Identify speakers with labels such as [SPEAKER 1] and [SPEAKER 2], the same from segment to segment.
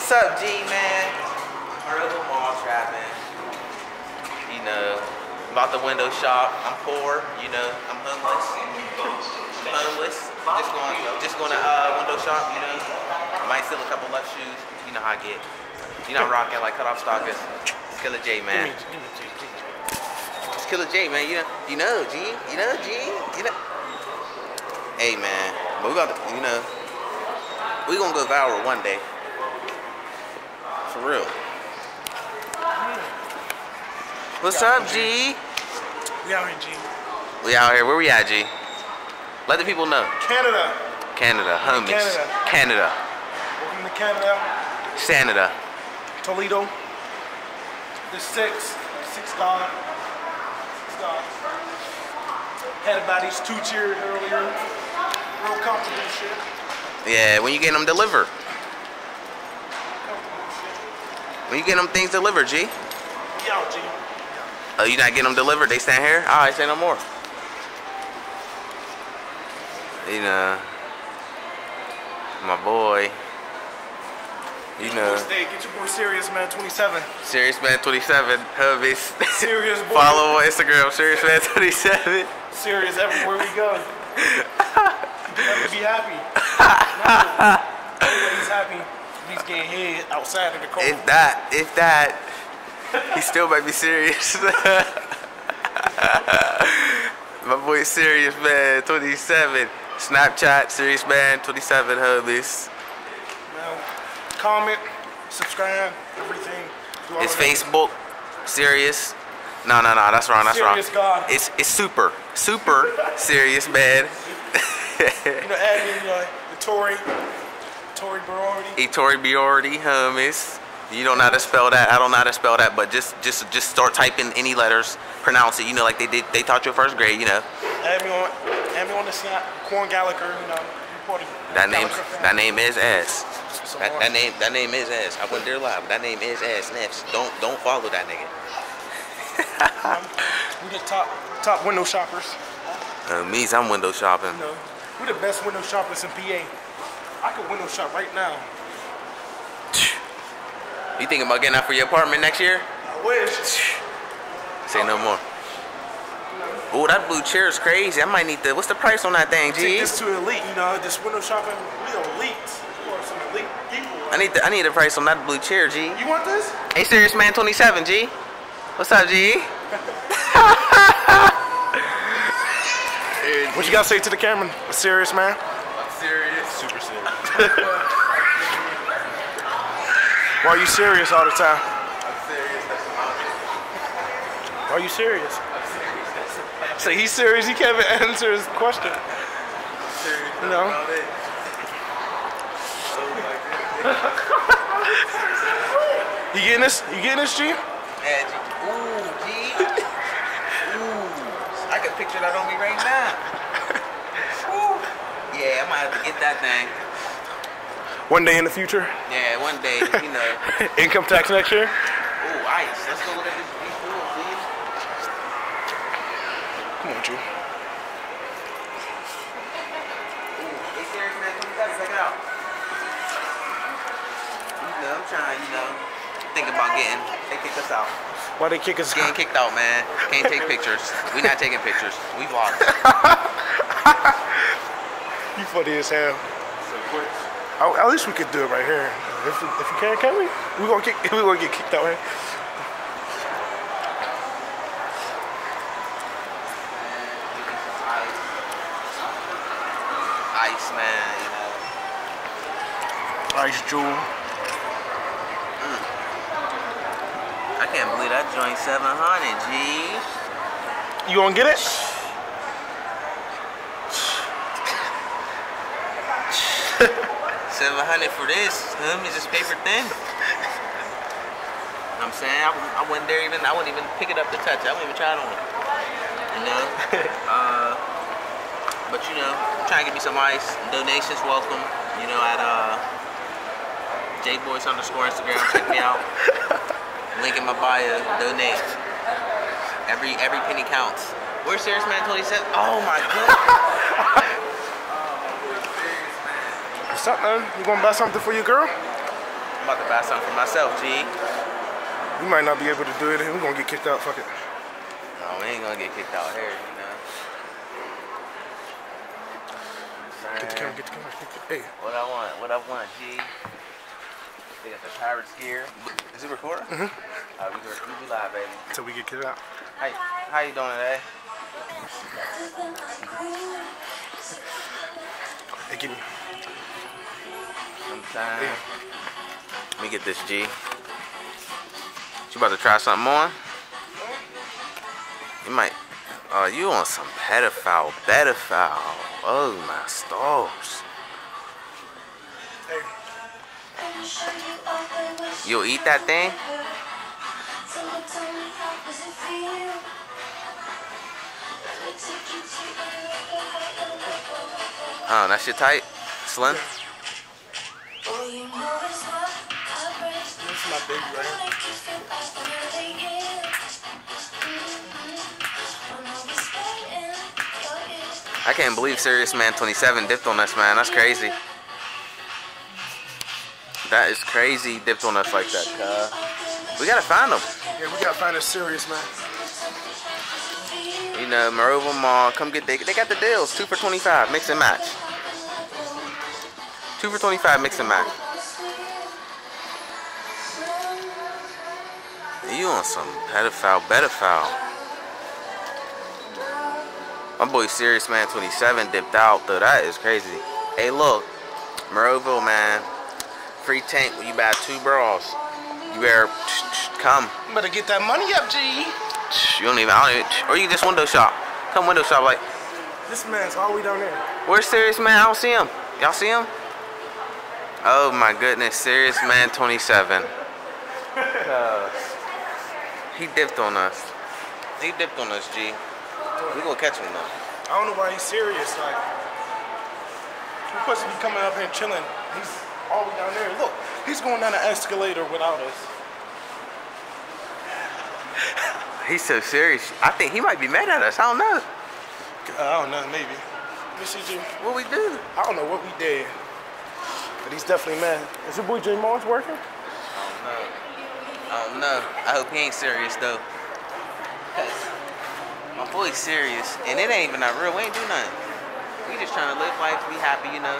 [SPEAKER 1] What's up, G man? Herbal mall trapping. You know, about the window shop. I'm poor. You know, I'm homeless. I'm homeless. Just going, just going to uh, window shop. You know, I might steal a couple left shoes. You know how I get. You know, I'm rocking like cut off stockers. Killer J man. It's Killer J man. You know, you know G. You know G. You know. Hey man, but we got to, you know, we gonna go viral one day. For real. What's up, G?
[SPEAKER 2] We out here, G.
[SPEAKER 1] We out here. Where we at, G? Let the people know.
[SPEAKER 2] Canada.
[SPEAKER 1] Canada, homies.
[SPEAKER 2] Canada.
[SPEAKER 1] Canada.
[SPEAKER 2] Welcome to Canada.
[SPEAKER 1] Canada.
[SPEAKER 2] Toledo. The six. Six gone. Six gone. Had about these two cheered earlier. Real comfortable shit.
[SPEAKER 1] Yeah, when you get them delivered.
[SPEAKER 2] Comfortable shit.
[SPEAKER 1] When you get them things delivered, G.
[SPEAKER 2] Out, G.
[SPEAKER 1] Oh, you not getting them delivered? They stand here? All right, say no more. You know, my boy. You know,
[SPEAKER 2] Stay, get your boy serious, man. 27.
[SPEAKER 1] Serious Man 27, hubbies.
[SPEAKER 2] Serious boy.
[SPEAKER 1] Follow on Instagram, Serious Man 27.
[SPEAKER 2] Serious everywhere we go. You have to be happy. Everybody's happy. He's getting hit outside in the cold.
[SPEAKER 1] If that, if that, he still might be serious. My boy Serious Man 27. Snapchat, Serious Man 27, hubbies.
[SPEAKER 2] Man, comment, subscribe, everything.
[SPEAKER 1] It's. Facebook, Serious. No, no, no, that's wrong, that's
[SPEAKER 2] Serious
[SPEAKER 1] wrong.
[SPEAKER 2] God.
[SPEAKER 1] It's it's super, super serious, man.
[SPEAKER 2] You know, add me, uh, the Tory,
[SPEAKER 1] Ettore Bioardi, homies. You don't know how to spell that. I don't know how to spell that, but just just just start typing any letters, pronounce it. You know, like they did. They taught you in first grade. You know,
[SPEAKER 2] Add me on, add me on the. Corn Gallagher, you know, reporting.
[SPEAKER 1] that name that name is ass. That, that name that name is ass. I went there live. That name is ass. Next, don't don't follow that nigga.
[SPEAKER 2] We the top, top window shoppers.
[SPEAKER 1] Uh, me's I'm window shopping.
[SPEAKER 2] You know, we the best window shoppers in PA. I could window shop right now.
[SPEAKER 1] You thinking about getting out for your apartment next year?
[SPEAKER 2] I wish.
[SPEAKER 1] Say no more. Oh, that blue chair is crazy. I might need the. What's the price on that thing, G?
[SPEAKER 2] Take this to elite, you know, this window shopping, we elite. We are some elite people.
[SPEAKER 1] I need the, I need a price on that blue chair, G.
[SPEAKER 2] You want this?
[SPEAKER 1] Hey, Serious Man 27, G. What's up, G?
[SPEAKER 2] What you gotta say to the camera? Serious man? Super serious. Why are you serious all the time?
[SPEAKER 1] I'm serious.
[SPEAKER 2] Why are you serious?
[SPEAKER 1] I'm serious.
[SPEAKER 2] He's serious, he can't even answer his question. You know? You getting this? You getting this, G.
[SPEAKER 1] Ooh, G. Ooh. I can picture that on me right now. Ooh. Yeah, I have to get that thing.
[SPEAKER 2] One day in the future,
[SPEAKER 1] Yeah, one day, you know.
[SPEAKER 2] income tax next year.
[SPEAKER 1] Ooh, ice. Let's go look at this these fools, G.
[SPEAKER 2] Come on, G.
[SPEAKER 1] Ooh, hey, serious man, 27, check it out. You know, I'm trying, you know, think about getting, they kick us out.
[SPEAKER 2] Why they kick us?
[SPEAKER 1] Getting kicked out, man. Can't take pictures. We not taking pictures. We vlog.
[SPEAKER 2] You funny as hell. Oh, At least we could do it right here. If, if you can, can we? We gonna kick. We gonna get kicked out here.
[SPEAKER 1] Ice, man, you know.
[SPEAKER 2] Ice Jewel. Mm.
[SPEAKER 1] I can't believe that joint 700, G.
[SPEAKER 2] You gonna get it?
[SPEAKER 1] 700 for this. Hum, it's just paper thin. I'm saying I, wouldn't- I wouldn't dare even. I wouldn't even pick it up to touch. I wouldn't even try it on. You know. uh, but you know, trying to get me some ice. Donations welcome. You know, at uh, jboys underscore Instagram. Check me out. Link in my bio. Donate. Every every penny counts. Where's Serious Man 27? Oh my god.
[SPEAKER 2] Man? You gonna buy something for your girl?
[SPEAKER 1] I'm about to buy something for myself, G.
[SPEAKER 2] We might not be able to do it. We're gonna get kicked out. Fuck it.
[SPEAKER 1] No, we ain't gonna get kicked out here, you know.
[SPEAKER 2] Get the camera. Get the camera. Hey.
[SPEAKER 1] What I want, what I want, G. They got the Pirates gear. Is it recording? Mm-hmm. Uh, we, we be live, baby.
[SPEAKER 2] Until we get kicked out.
[SPEAKER 1] How, how you doing today?
[SPEAKER 2] Hey, give me.
[SPEAKER 1] Sometime. Let me get this, G. You about to try something on? You might. Oh, you on some pedophile, pedophile. Oh, my stars. You'll eat that thing? Oh, that shit tight? Slim?
[SPEAKER 2] My baby right here.
[SPEAKER 1] I can't believe Serious Man 27 dipped on us, man. That's crazy. That is crazy dipped on us like that, cuz. We gotta find them.
[SPEAKER 2] Yeah, we gotta find a serious man.
[SPEAKER 1] You know, Monroeville Mall, come get, they, they got the deals. Two for 25, mix and match. Two for 25, mix and match. You on some pedophile, pedophile. My boy Serious Man 27 dipped out though. That is crazy. Hey look, Monroeville man. Free tank when you buy two bras. You better come.
[SPEAKER 2] You better get that money up, G.
[SPEAKER 1] You don't even, I don't even, or you just window shop. Come window shop like,
[SPEAKER 2] This man's all we way down there.
[SPEAKER 1] where's Serious Man? I don't see him. Y'all see him? Oh my goodness, Serious Man 27. he dipped on us. He dipped on us, G. We gonna catch him though.
[SPEAKER 2] I don't know why he's serious. Like, he's supposed to be coming up here chilling. He's all the way down there. Look, he's going down the escalator without us.
[SPEAKER 1] He's so serious. I think he might be mad at us. I don't know.
[SPEAKER 2] I don't know, maybe. Let me see, G.
[SPEAKER 1] What we do?
[SPEAKER 2] I don't know what we did, but he's definitely mad. Is your boy J Mars working?
[SPEAKER 1] I don't know. I don't know. I hope he ain't serious though. 'Cause My boy's serious, and it ain't even that real. We ain't do nothing. We just trying to live life, be happy, you know.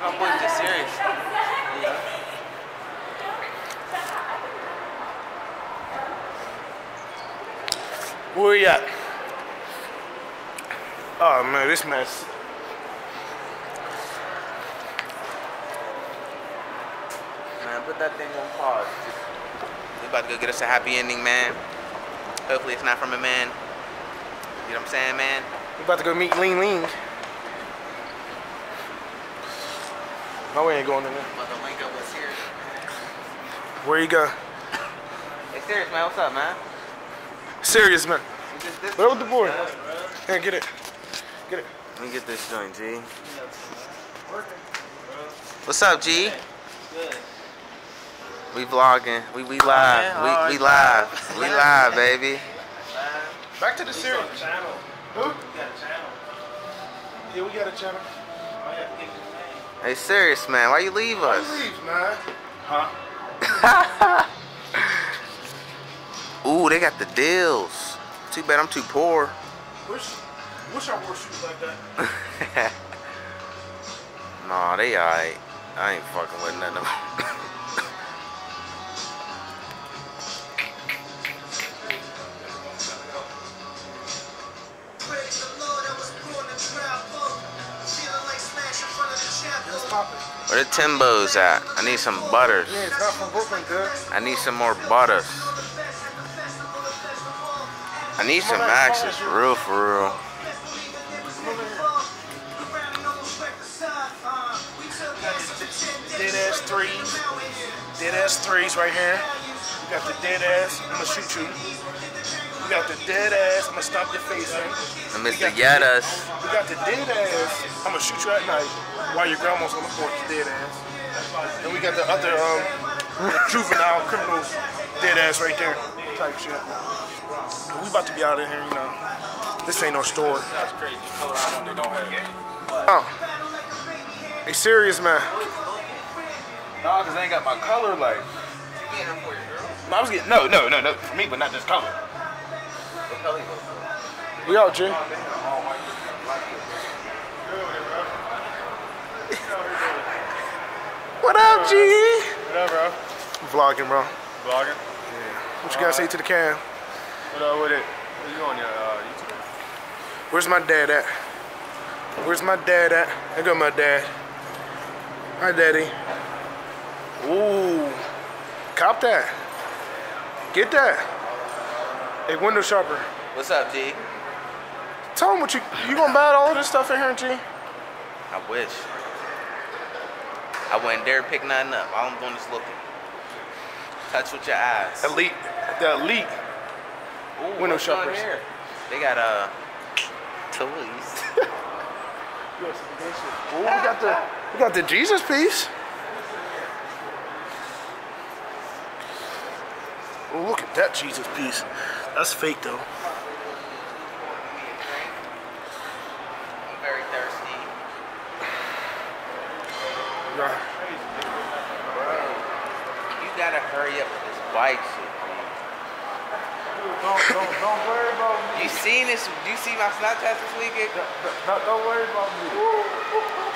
[SPEAKER 1] My boy's just serious. You know?
[SPEAKER 2] Where you at? Oh man, this mess.
[SPEAKER 1] Man, put that thing on pause. Just, we about to go get us a happy ending, man. Hopefully it's not from a man. You know what I'm saying, man?
[SPEAKER 2] We about to go meet Lean Lean. No, we ain't going in there.
[SPEAKER 1] About to link up.
[SPEAKER 2] Where you go?
[SPEAKER 1] Hey, serious, man. What's up, man?
[SPEAKER 2] Serious man.
[SPEAKER 1] We just-
[SPEAKER 2] Where with the board? Here, get it. Get it.
[SPEAKER 1] Let me get this joint, G. What's up, G? We vlogging. We we live. We we live. We live, baby.
[SPEAKER 2] Back to the serious. Who? got a channel? Yeah, we got a channel.
[SPEAKER 1] Hey, serious man, why you leave us?
[SPEAKER 2] Leave, man. Huh?
[SPEAKER 1] Ooh, they got the deals. Too bad I'm too poor.
[SPEAKER 2] Wish, wish I wore shoes like that.
[SPEAKER 1] nah, they alright. I ain't fucking with none of them. Where the Timbos at? I need some butters.
[SPEAKER 2] Yeah, it's not from Brooklyn, good.
[SPEAKER 1] I need some more butters. I need some axes, for real, for real.
[SPEAKER 2] Dead ass threes. Dead ass threes right here. We got the dead ass. I'm gonna shoot you. We got the dead ass. I'm gonna stop your face in.
[SPEAKER 1] And Mr. Yettas.
[SPEAKER 2] We got the dead ass. I'm gonna shoot you at night while your grandma's on the porch, dead ass. And we got the other um the juvenile criminals dead ass right there. Type shit. But we about to be out of here, you know. This ain't no store. Oh. Hey serious man. Nah, cause I ain't got my color. Like,
[SPEAKER 1] You getting them for your girl?
[SPEAKER 2] no, I was getting no, no, no, no for me, but not just color.
[SPEAKER 1] What color you look for?
[SPEAKER 2] We out, Jay. What up, G?
[SPEAKER 3] What up, bro?
[SPEAKER 2] Vlogging, bro.
[SPEAKER 3] Vlogging? Yeah.
[SPEAKER 2] What you gotta say to the cam?
[SPEAKER 3] What up with it? What you on your uh, YouTube?
[SPEAKER 2] Where's my dad at? Where's my dad at? I got my dad. Hi, daddy. Ooh, cop that. Get that. Hey, window shopper.
[SPEAKER 1] What's up, G?
[SPEAKER 2] Tell him what you you gonna buy all of this stuff in here, G?
[SPEAKER 1] I wish. I wouldn't dare pick nothing up. All I'm doing is looking. Touch with your eyes.
[SPEAKER 2] Elite, the elite.
[SPEAKER 1] Ooh,
[SPEAKER 2] window shoppers.
[SPEAKER 1] They got uh toys.
[SPEAKER 2] Ooh, we got the we got the Jesus piece. Oh, look at that Jesus piece. That's fake though. Right.
[SPEAKER 1] You gotta hurry up with this bike shit, man.
[SPEAKER 3] Don't, don't, don't worry about me.
[SPEAKER 1] You seen this? You see my Snapchat this weekend?
[SPEAKER 3] Don't, don't worry about me.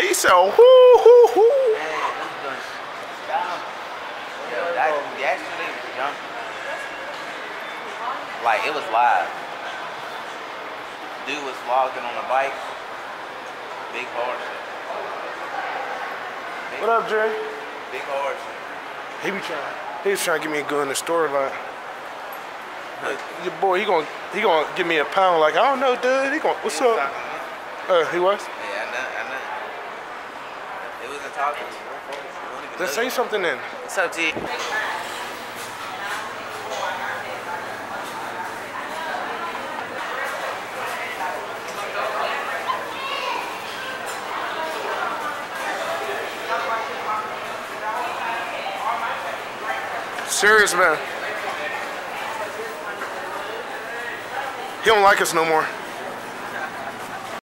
[SPEAKER 2] He said, whoo, hoo, hoo.
[SPEAKER 1] Man, I'm gonna stop. Yo, that yesterday was jumping. Like it was live. Dude was vlogging on a bike. Big horse. Big,
[SPEAKER 2] What up, Jay?
[SPEAKER 1] Big horse.
[SPEAKER 2] He be trying. He was trying to get me a good in the storyline. Your boy, he gonna he gonna give me a pound. Like I don't know, dude. He gonna what's
[SPEAKER 1] He
[SPEAKER 2] up?
[SPEAKER 1] talking to me.
[SPEAKER 2] Uh, he was.
[SPEAKER 1] Yeah, I know, I know. It wasn't talking. to me. It wasn't even
[SPEAKER 2] Then say something then.
[SPEAKER 1] What's up, G?
[SPEAKER 2] Serious man. He don't like us no more.